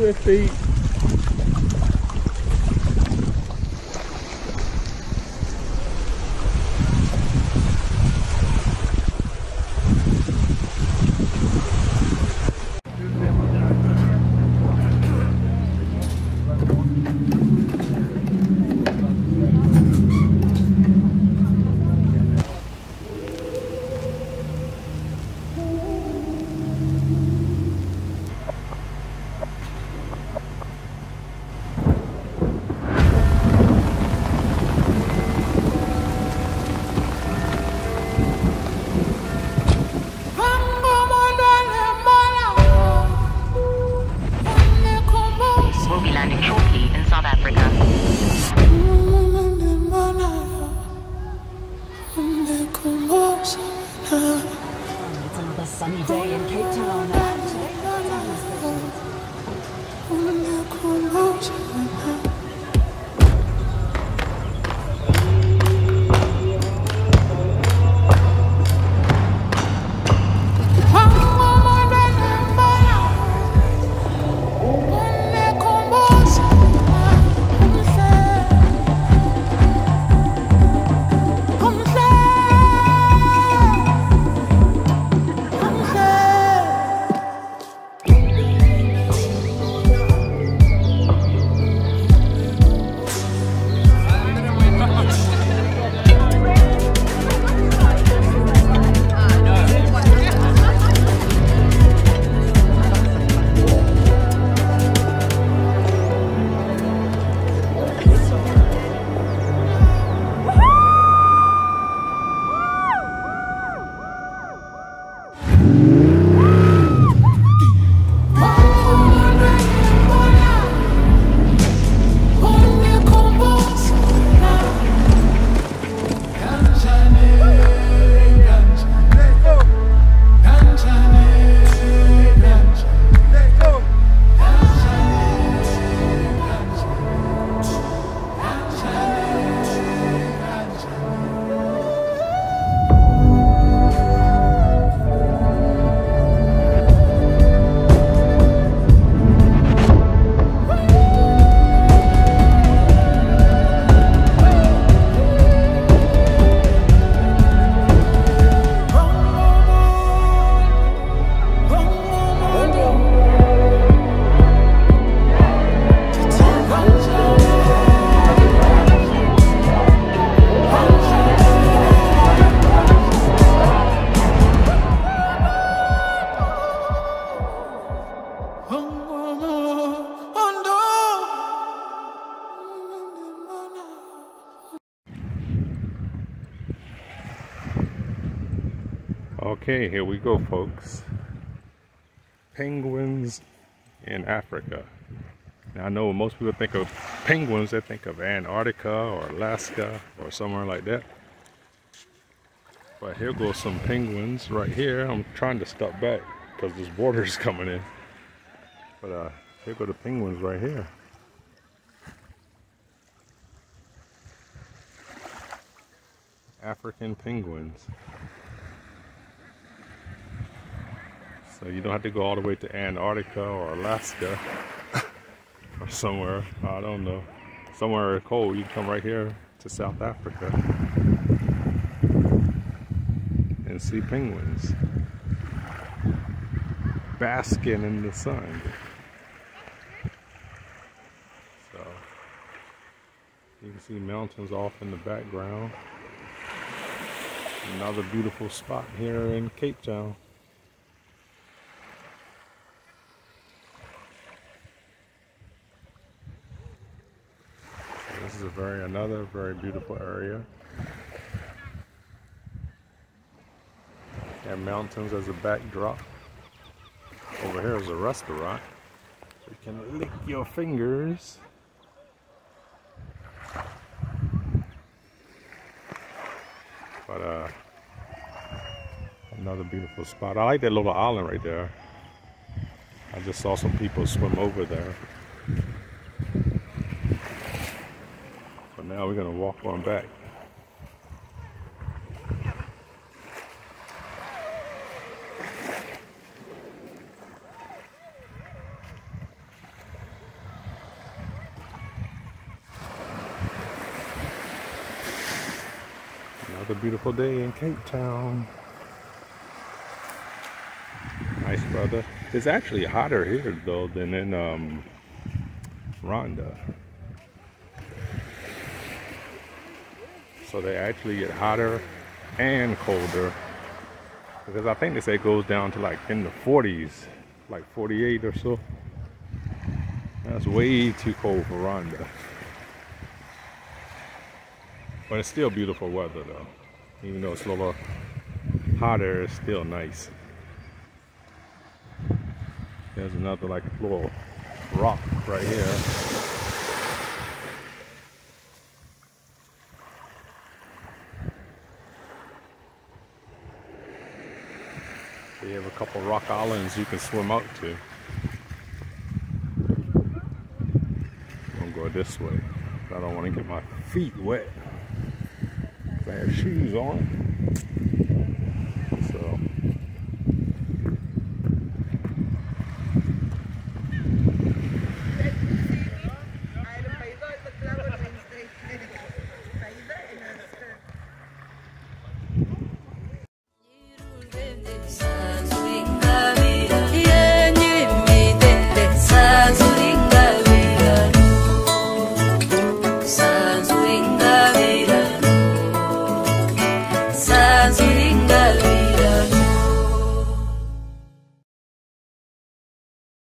eu achei sunny day in Cape Town. Okay, here we go, folks. Penguins in Africa. Now, I know most people think of penguins, they think of Antarctica or Alaska or somewhere like that. But here goes some penguins right here. I'm trying to step back because this water is coming in. But uh, here go the penguins right here. African penguins. So you don't have to go all the way to Antarctica or Alaska or somewhere, I don't know, somewhere cold. You can come right here to South Africa and see penguins basking in the sun. So you can see mountains off in the background. Another beautiful spot here in Cape Town. This is a very another very beautiful area. And mountains as a backdrop. Over here is a restaurant. You can lick your fingers. But uh another beautiful spot. I like that little island right there. I just saw some people swim over there. Now we're going to walk on back. Another beautiful day in Cape Town. Nice brother. It's actually hotter here though than in um, Rwanda. So they actually get hotter and colder. Because I think they say it goes down to like in the 40s, like 48 or so. That's way too cold for Rwanda. But it's still beautiful weather though. Even though it's a little hotter, it's still nice. There's another like little rock right here. Have a couple rock islands you can swim out to. I'm gonna go this way. I don't want to get my feet wet. I have shoes on.